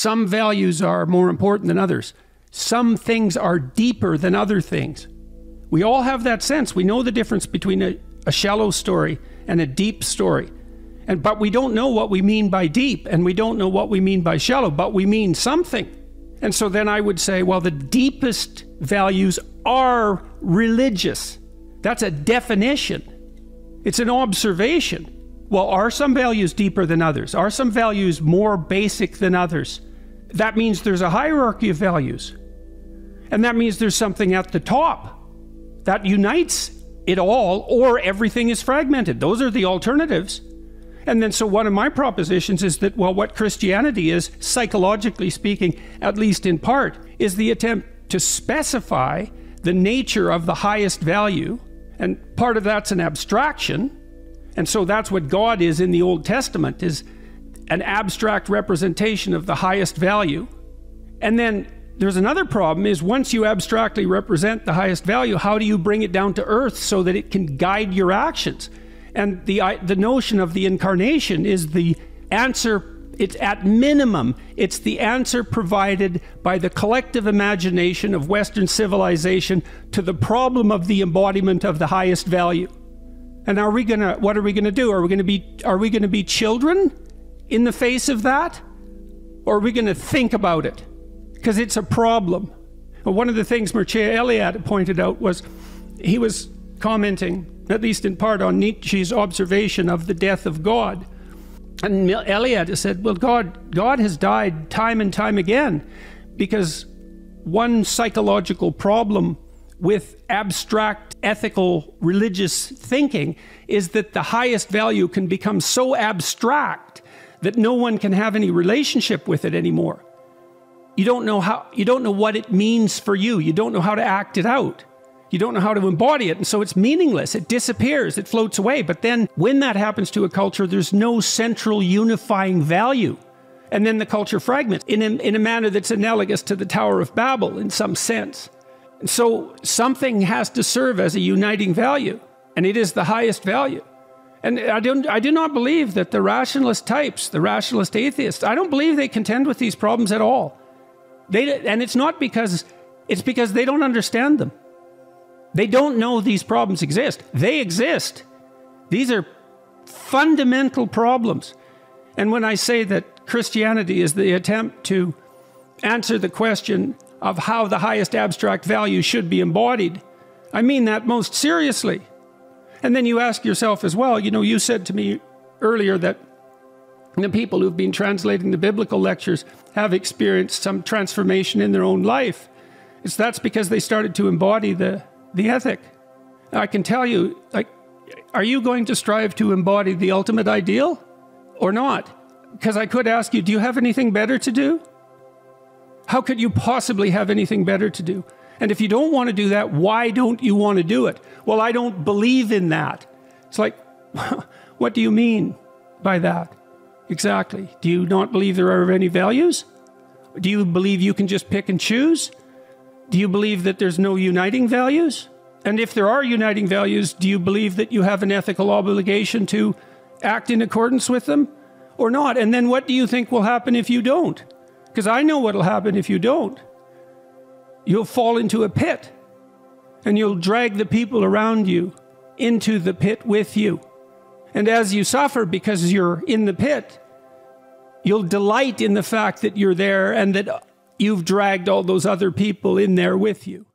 Some values are more important than others. Some things are deeper than other things. We all have that sense. We know the difference between a, a shallow story and a deep story. And but we don't know what we mean by deep and we don't know what we mean by shallow, but we mean something. And so then I would say, well, the deepest values are religious. That's a definition. It's an observation. Well, are some values deeper than others? Are some values more basic than others? That means there's a hierarchy of values. And that means there's something at the top that unites it all, or everything is fragmented. Those are the alternatives. And then, so one of my propositions is that, well, what Christianity is, psychologically speaking, at least in part, is the attempt to specify the nature of the highest value. And part of that's an abstraction. And so that's what God is in the Old Testament, is an abstract representation of the highest value. And then there's another problem is once you abstractly represent the highest value, how do you bring it down to earth so that it can guide your actions? And the, the notion of the incarnation is the answer, it's at minimum, it's the answer provided by the collective imagination of Western civilization to the problem of the embodiment of the highest value. And are we gonna, what are we gonna do? Are we gonna be, are we gonna be children? In the face of that? Or are we going to think about it? Because it's a problem. one of the things Mircea Eliade pointed out was he was commenting, at least in part, on Nietzsche's observation of the death of God. And Eliade said, Well, God, God has died time and time again because one psychological problem with abstract ethical religious thinking is that the highest value can become so abstract that no one can have any relationship with it anymore. You don't know how you don't know what it means for you. You don't know how to act it out. You don't know how to embody it, and so it's meaningless. It disappears, it floats away. But then when that happens to a culture, there's no central unifying value. And then the culture fragments in a, in a manner that's analogous to the Tower of Babel in some sense. And so something has to serve as a uniting value, and it is the highest value. And I, don't, I do not believe that the rationalist types, the rationalist atheists, I don't believe they contend with these problems at all. They, and it's not because, it's because they don't understand them. They don't know these problems exist. They exist. These are fundamental problems. And when I say that Christianity is the attempt to answer the question of how the highest abstract value should be embodied, I mean that most seriously. And then you ask yourself as well, you know, you said to me earlier that the people who've been translating the biblical lectures have experienced some transformation in their own life. It's that's because they started to embody the, the ethic. I can tell you, like, are you going to strive to embody the ultimate ideal or not? Because I could ask you, do you have anything better to do? How could you possibly have anything better to do? And if you don't want to do that, why don't you want to do it? Well, I don't believe in that. It's like, what do you mean by that? Exactly. Do you not believe there are any values? Do you believe you can just pick and choose? Do you believe that there's no uniting values? And if there are uniting values, do you believe that you have an ethical obligation to act in accordance with them or not? And then what do you think will happen if you don't? Because I know what will happen if you don't you'll fall into a pit and you'll drag the people around you into the pit with you. And as you suffer because you're in the pit, you'll delight in the fact that you're there and that you've dragged all those other people in there with you.